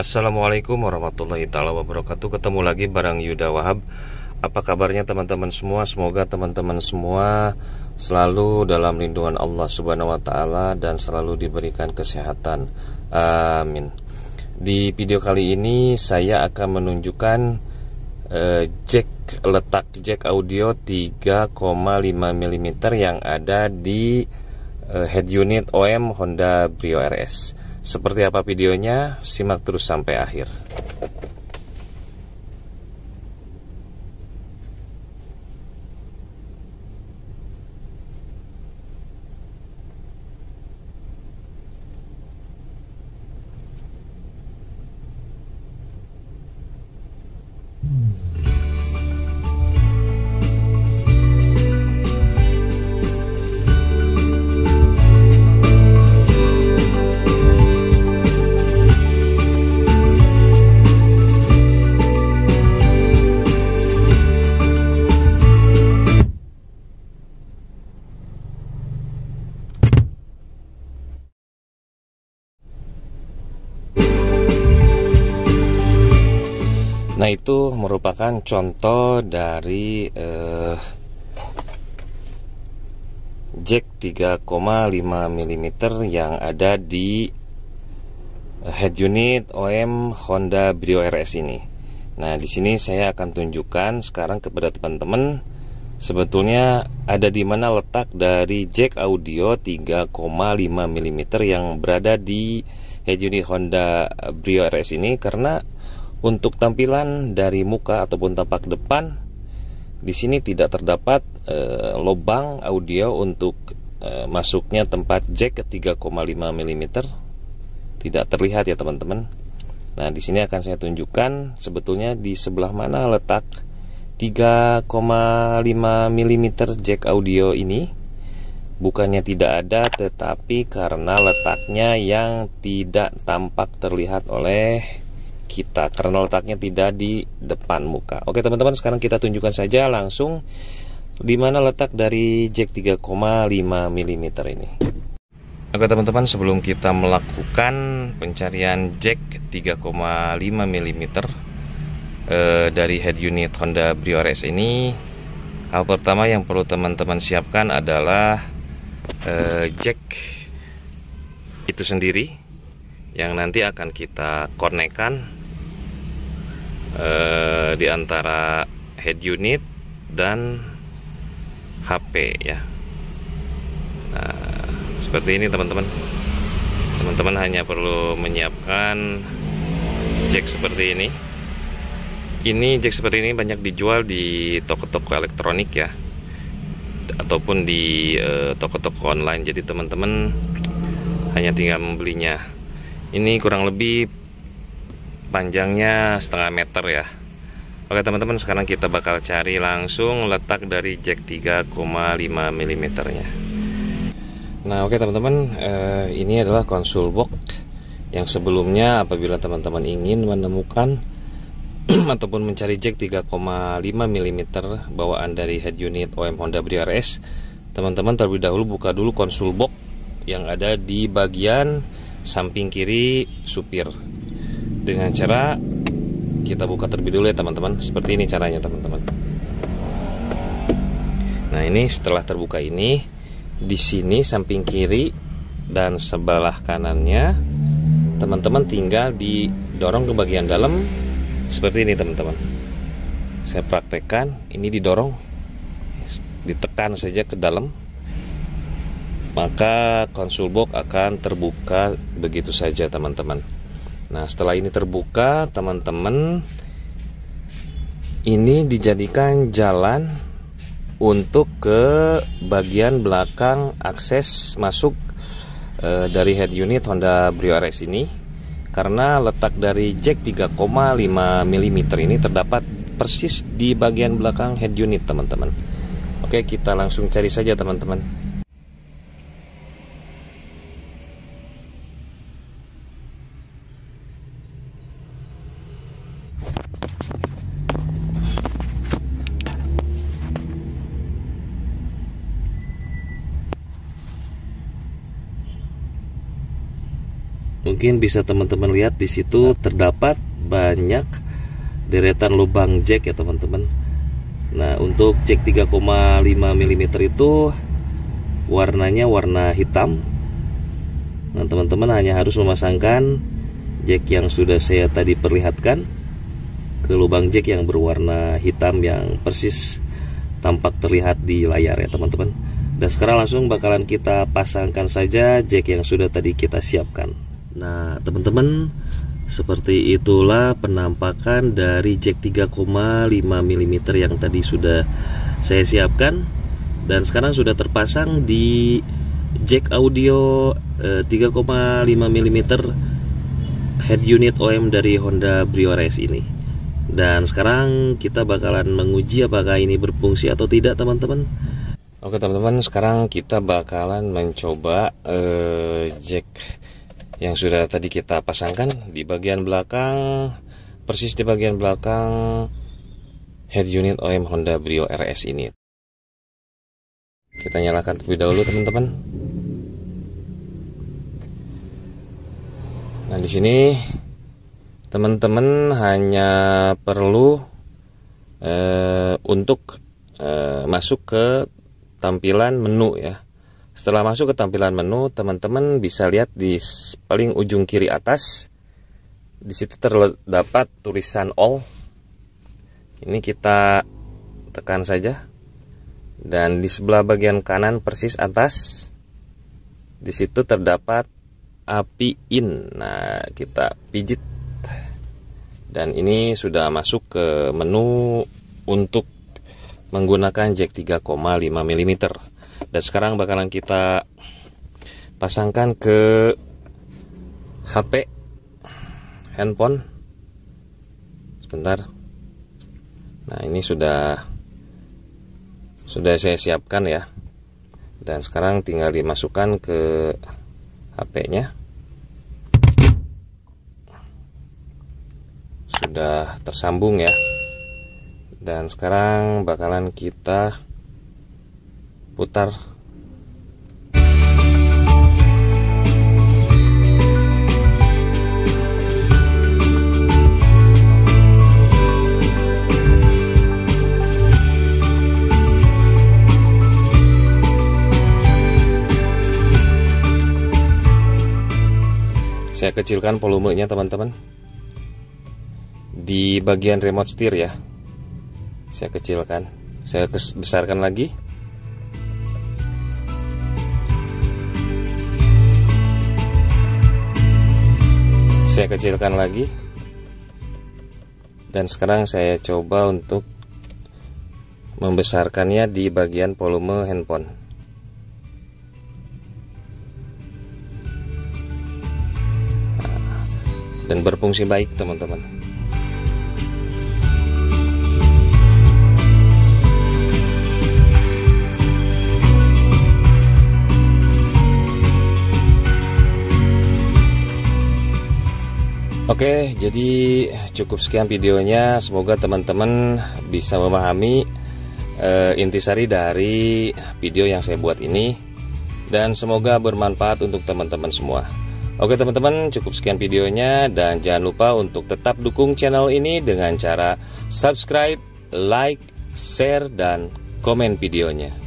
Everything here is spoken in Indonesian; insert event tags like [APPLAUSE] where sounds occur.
Assalamualaikum warahmatullahi taala wabarakatuh. Ketemu lagi bareng Yuda Wahab. Apa kabarnya teman-teman semua? Semoga teman-teman semua selalu dalam lindungan Allah Subhanahu wa taala dan selalu diberikan kesehatan. Amin. Di video kali ini saya akan menunjukkan uh, jack letak jack audio 3,5 mm yang ada di uh, head unit OM Honda Brio RS. Seperti apa videonya? Simak terus sampai akhir. Nah itu merupakan contoh dari uh, jack 3,5 mm yang ada di eh, head unit OM Honda Brio RS ini. Nah di sini saya akan tunjukkan sekarang kepada teman-teman sebetulnya ada di mana letak dari jack audio 3,5 mm yang berada di head unit Honda Brio RS ini karena untuk tampilan dari muka ataupun tampak depan, di sini tidak terdapat e, lubang audio untuk e, masuknya tempat jack 3,5 mm. Tidak terlihat ya teman-teman. Nah, di sini akan saya tunjukkan sebetulnya di sebelah mana letak 3,5 mm jack audio ini. Bukannya tidak ada, tetapi karena letaknya yang tidak tampak terlihat oleh kita karena letaknya tidak di depan muka. Oke teman-teman sekarang kita tunjukkan saja langsung di mana letak dari jack 3,5 mm ini. Oke teman-teman sebelum kita melakukan pencarian jack 3,5 mm eh, dari head unit Honda Brio RS ini hal pertama yang perlu teman-teman siapkan adalah eh, jack itu sendiri yang nanti akan kita konekkan eh, di antara head unit dan HP ya. Nah, seperti ini teman-teman. Teman-teman hanya perlu menyiapkan jack seperti ini. Ini jack seperti ini banyak dijual di toko-toko elektronik ya, ataupun di eh, toko-toko uh, online. Jadi teman-teman hanya tinggal membelinya. Ini kurang lebih panjangnya setengah meter ya. Oke teman-teman sekarang kita bakal cari langsung letak dari jack 3,5 mm nya Nah oke teman-teman eh, ini adalah konsul box yang sebelumnya apabila teman-teman ingin menemukan [CLEARS THROAT] ataupun mencari jack 3,5 mm bawaan dari head unit OM Honda Brio teman-teman terlebih dahulu buka dulu konsul box yang ada di bagian samping kiri supir dengan cara kita buka terlebih dulu ya teman-teman. Seperti ini caranya teman-teman. Nah ini setelah terbuka ini di sini samping kiri dan sebelah kanannya teman-teman tinggal didorong ke bagian dalam. Seperti ini teman-teman. Saya praktekkan ini didorong. Ditekan saja ke dalam. Maka konsul box akan terbuka begitu saja teman-teman Nah, setelah ini terbuka, teman-teman, ini dijadikan jalan untuk ke bagian belakang akses masuk e, dari head unit Honda Brio RS ini karena letak dari jack 3,5 mm ini terdapat persis di bagian belakang head unit teman-teman. Oke, kita langsung cari saja teman-teman. Mungkin bisa teman-teman lihat di situ terdapat banyak deretan lubang jack ya teman-teman. Nah, untuk jack 3,5 mm itu warnanya warna hitam. Nah, teman-teman hanya harus memasangkan jack yang sudah saya tadi perlihatkan ke lubang jack yang berwarna hitam yang persis tampak terlihat di layar ya teman-teman. Dan sekarang langsung bakalan kita pasangkan saja jack yang sudah tadi kita siapkan. Nah, teman-teman, seperti itulah penampakan dari jack 3,5 mm yang tadi sudah saya siapkan dan sekarang sudah terpasang di jack audio eh, 3,5 mm head unit OM dari Honda Brio RS ini. Dan sekarang kita bakalan menguji apakah ini berfungsi atau tidak, teman-teman. Oke, teman-teman, sekarang kita bakalan mencoba uh, jack yang sudah tadi kita pasangkan di bagian belakang persis di bagian belakang head unit OM Honda Brio RS ini. Kita nyalakan terlebih dahulu teman-teman. Nah di sini teman-teman hanya perlu eh, untuk eh, masuk ke tampilan menu ya setelah masuk ke tampilan menu, teman-teman bisa lihat di paling ujung kiri atas. Di situ terdapat tulisan all. Ini kita tekan saja. Dan di sebelah bagian kanan persis atas di situ terdapat api in. Nah, kita pijit. Dan ini sudah masuk ke menu untuk menggunakan jack 3,5 mm. Dan sekarang bakalan kita pasangkan ke HP handphone. Sebentar. Nah, ini sudah sudah saya siapkan ya. Dan sekarang tinggal dimasukkan ke HP-nya. Sudah tersambung ya. Dan sekarang bakalan kita putar saya kecilkan volumenya teman-teman. Di bagian remote setir ya. Saya kecilkan. Saya besarkan lagi saya kecilkan lagi. Dan sekarang saya coba untuk membesarkannya di bagian volume handphone. Dan berfungsi baik teman-teman Oke, jadi cukup sekian videonya. Semoga teman-teman bisa memahami uh, intisari dari video yang saya buat ini dan semoga bermanfaat untuk teman-teman semua. Oke teman-teman, cukup sekian videonya dan jangan lupa untuk tetap dukung channel ini dengan cara subscribe, like, share dan komen videonya.